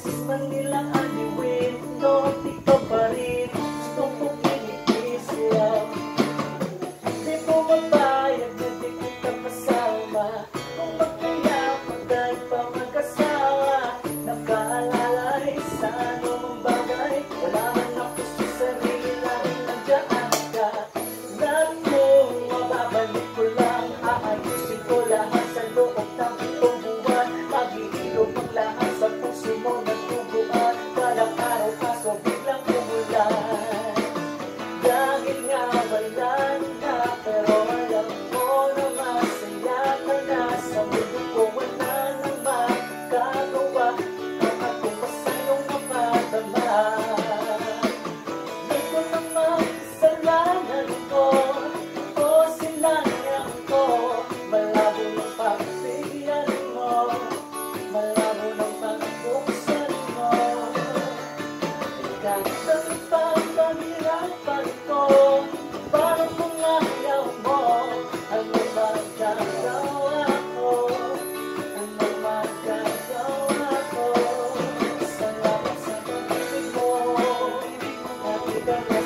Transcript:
Ilang beses man nilang aliwin No, Thank you.